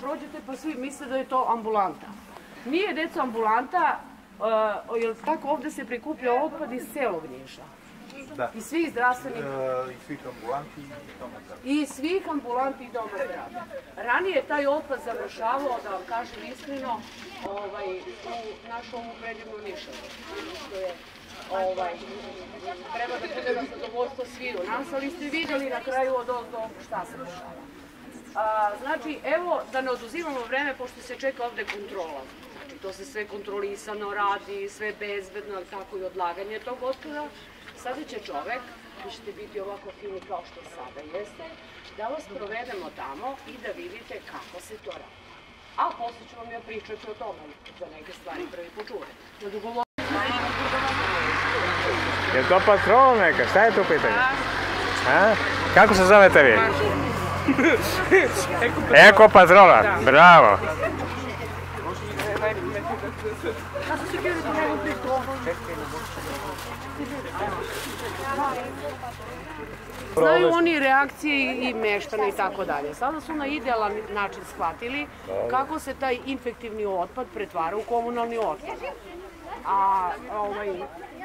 Prođete pa svi misle da je to ambulanta. Nije deco ambulanta, uh, jer tako ovde se prikuplja otpad iz celog Niša. Da. Iz svih zdravstvenih E, I svih ambulanti i tome tako. i svih ambulanti i doma zdravlja. Ranije je taj otpad završavao, da vam kažem iskreno, ovaj, u našu ovu predivnu Nišavu. Što je, ovaj, treba da bude na zadovoljstvo sviju nas, ali ste videli na kraju od ozdo šta se dešava. A, znači, evo, da ne oduzimamo vreme, pošto se čeka ovde kontrola. Znači, to se sve kontrolisano radi, sve bezbedno, ali tako i odlaganje tog otpada. Sada će čovek, vi ćete biti ovako fini kao što sada jeste, da vas provedemo tamo i da vidite kako se to radi. A posle ću vam ja pričati o tome, za neke stvari prvi put čuvate. Da dogovorimo Je to patrol neka? Šta je tu pitanje? A? Kako se zovete vi? Eko patrola, bravo. Znaju oni reakcije i meštane i tako dalje. Sada su na idealan način shvatili kako se taj infektivni otpad pretvara u komunalni otpad. A ovaj,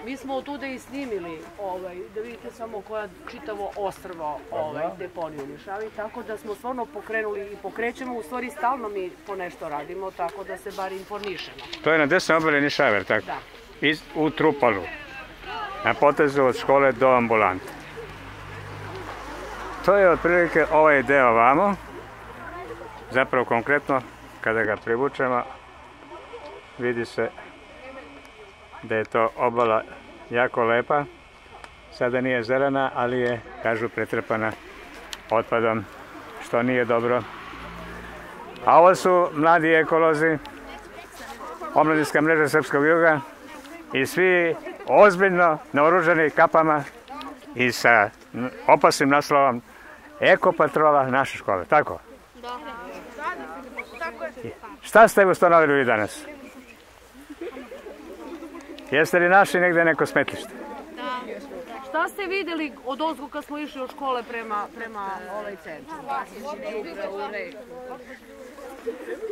mi smo otuda i snimili, ovaj, da vidite samo koja čitavo ostrvo ovaj, deponiju Nišavi, tako da smo stvarno pokrenuli i pokrećemo, u stvari stalno mi po nešto radimo, tako da se bar informišemo. To je na desnoj obali Nišaver, tako? Da. Iz, u Trupalu. Na potezu od škole do ambulante. To je otprilike ovaj deo vamo. Zapravo konkretno, kada ga privučemo, vidi se da je to obala jako lepa. Sada nije zelena, ali je, kažu, pretrpana otpadom, što nije dobro. A ovo su mladi ekolozi, omladinska mreža Srpskog juga i svi ozbiljno naoružani kapama i sa opasnim naslovom Eko patrola naše škole, tako? Šta ste ustanovili vi danas? Jeste li našli negde neko smetlište? Šta ste videli od ozgo kad smo išli od škole prema, prema ovaj centru?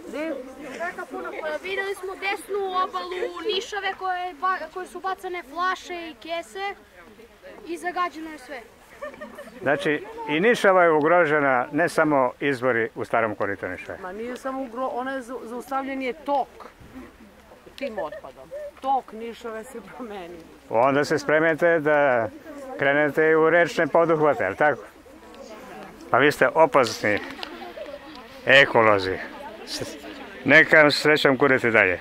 Gde? Videli smo desnu obalu Nišave koje, koje su bacane flaše i kese i zagađeno je sve. Znači, i Nišava je ugrožena ne samo izvori u starom koritu Nišave. Ma nije samo ugro, ona je za- zaustavljen je tok tim otpadom. Tok Nišave se promenio. Onda se spremite da krenete u rečne poduhvate, je li tako? Pa vi ste opasni ekolozi. Neka vam srećom kurete dalje.